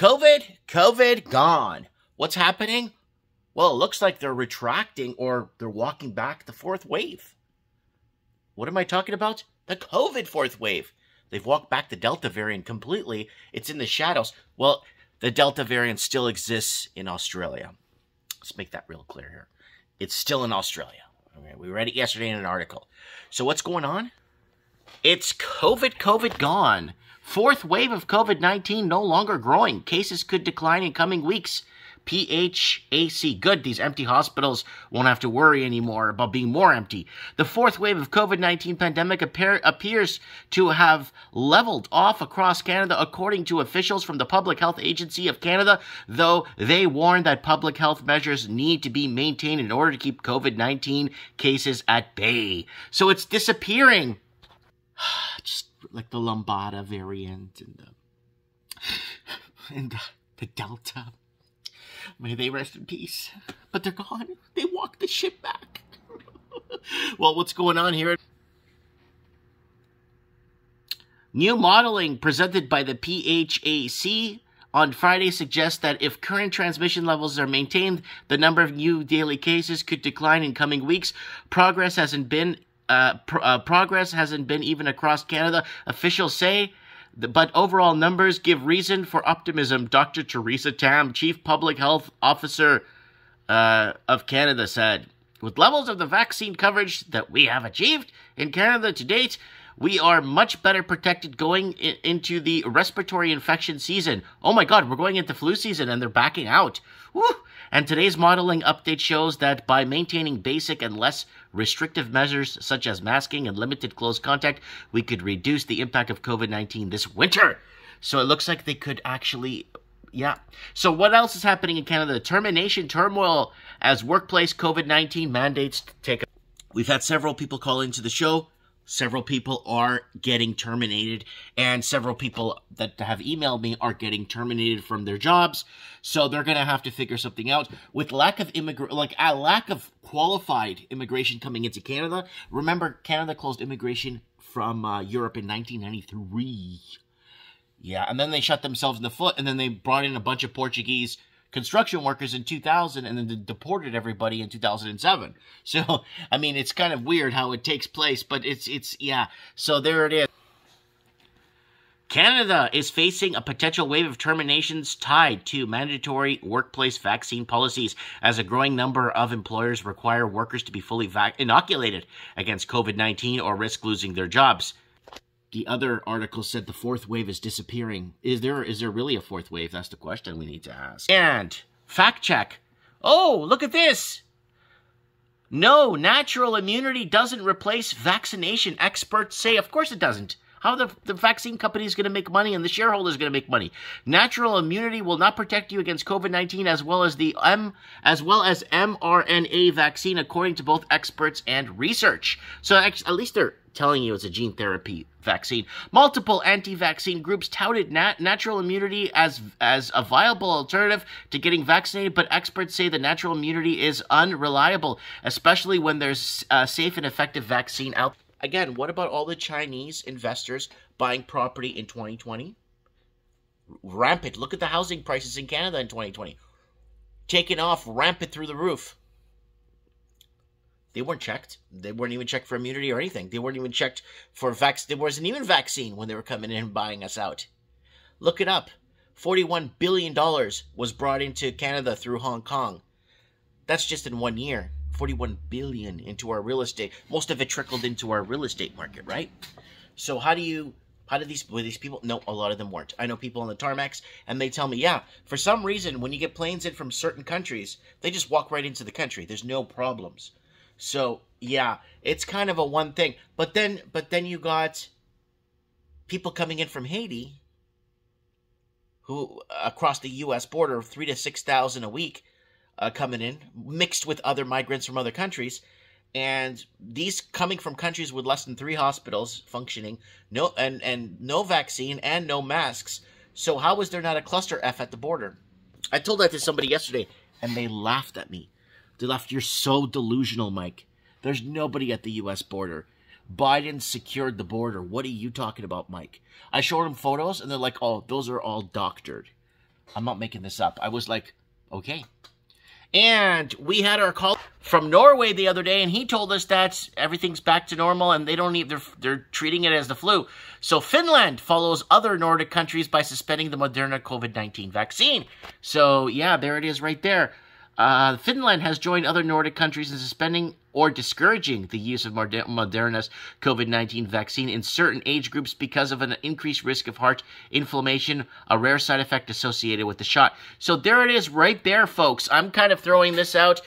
COVID, COVID gone. What's happening? Well, it looks like they're retracting or they're walking back the fourth wave. What am I talking about? The COVID fourth wave. They've walked back the Delta variant completely. It's in the shadows. Well, the Delta variant still exists in Australia. Let's make that real clear here. It's still in Australia. Okay, we read it yesterday in an article. So what's going on? It's COVID, COVID gone. Fourth wave of COVID 19 no longer growing. Cases could decline in coming weeks. PHAC. Good, these empty hospitals won't have to worry anymore about being more empty. The fourth wave of COVID 19 pandemic appear, appears to have leveled off across Canada, according to officials from the Public Health Agency of Canada, though they warn that public health measures need to be maintained in order to keep COVID 19 cases at bay. So it's disappearing. Just like the Lambada variant and the, and the, the Delta. May they rest in peace. But they're gone. They walked the ship back. well, what's going on here? New modeling presented by the PHAC on Friday suggests that if current transmission levels are maintained, the number of new daily cases could decline in coming weeks. Progress hasn't been uh, pr- uh, progress hasn't been even across Canada. Officials say but overall numbers give reason for optimism. Dr. Theresa Tam, Chief Public Health Officer uh, of Canada, said. With levels of the vaccine coverage that we have achieved in Canada to date, we are much better protected going I- into the respiratory infection season. Oh my god, we're going into flu season and they're backing out. Woo! And today's modeling update shows that by maintaining basic and less restrictive measures such as masking and limited close contact, we could reduce the impact of COVID 19 this winter. So it looks like they could actually. Yeah. So what else is happening in Canada? The Termination turmoil as workplace COVID 19 mandates take. We've had several people call into the show several people are getting terminated and several people that have emailed me are getting terminated from their jobs. So they're going to have to figure something out. With lack of immigrant like a lack of qualified immigration coming into canada remember canada closed immigration from uh, europe in 1993 yeah and then they shut themselves in the foot and then they brought in a bunch of portuguese construction workers in 2000 and then deported everybody in 2007. So, I mean, it's kind of weird how it takes place, but it's, it's, yeah. So there it is. Canada is facing a potential wave of terminations tied to mandatory workplace vaccine policies as a growing number of employers require workers to be fully inoculated against COVID 19 or risk losing their jobs. The other article said the fourth wave is disappearing. Is there is there really a fourth wave? That's the question we need to ask. And fact check. Oh, look at this. No, natural immunity doesn't replace vaccination. Experts say, of course it doesn't. How the, the vaccine company is going to make money and the shareholders going to make money. Natural immunity will not protect you against COVID-19 as well as the M as well as mRNA vaccine according to both experts and research. So at least they're telling you it's a gene therapy vaccine. Multiple anti-vaccine groups touted nat- natural immunity as as a viable alternative to getting vaccinated, but experts say the natural immunity is unreliable, especially when there's a safe and effective vaccine out. Again, what about all the Chinese investors buying property in 2020? Rampant. Look at the housing prices in Canada in 2020. Taking off rampant through the roof. They weren't checked. They weren't even checked for immunity or anything. They weren't even checked for vaccine. There wasn't even vaccine when they were coming in and buying us out. Look it up. $41 billion was brought into Canada through Hong Kong. That's just in one year. 41 billion into our real estate. Most of it trickled into our real estate market, right? So how do you how do these were these people? No, a lot of them weren't. I know people on the tarmacs, and they tell me, yeah, for some reason, when you get planes in from certain countries, they just walk right into the country. There's no problems. So yeah, it's kind of a one thing. But then, but then you got people coming in from Haiti, who across the U.S. border, three to six thousand a week, uh, coming in, mixed with other migrants from other countries, and these coming from countries with less than three hospitals functioning, no and and no vaccine and no masks. So how was there not a cluster F at the border? I told that to somebody yesterday, and they laughed at me. They laughed, "You're so delusional, Mike. There's nobody at the U.S. border." Biden secured the border. What are you talking about, Mike? I showed them photos, and they're like, "Oh, those are all doctored." I'm not making this up. I was like, okay. And we had our call from Norway the other day, and he told us that everything's back to normal and they don't need, they're, they're treating it as the flu. So Finland follows other Nordic countries by suspending the Moderna COVID-19 vaccine. So yeah, there it is right there. Uh, Finland has joined other Nordic countries in suspending or discouraging the use of Moderna's COVID 19 vaccine in certain age groups because of an increased risk of heart inflammation, a rare side effect associated with the shot. So there it is, right there, folks. I'm kind of throwing this out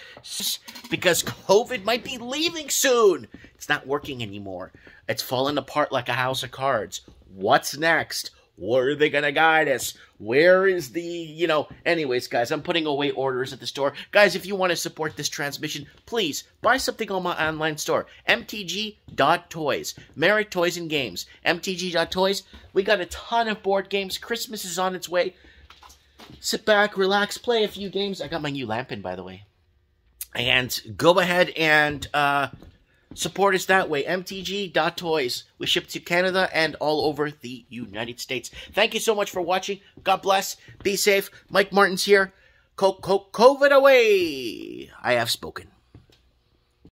because COVID might be leaving soon. It's not working anymore, it's falling apart like a house of cards. What's next? Where are they going to guide us? Where is the, you know, anyways, guys, I'm putting away orders at the store. Guys, if you want to support this transmission, please buy something on my online store, mtg.toys. Merit Toys and Games. mtg.toys. We got a ton of board games. Christmas is on its way. Sit back, relax, play a few games. I got my new lamp in, by the way. And go ahead and, uh, Support us that way. MTG.toys. We ship to Canada and all over the United States. Thank you so much for watching. God bless. Be safe. Mike Martins here. Co- co- COVID away. I have spoken.